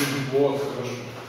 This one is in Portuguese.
любить Бога хорошо.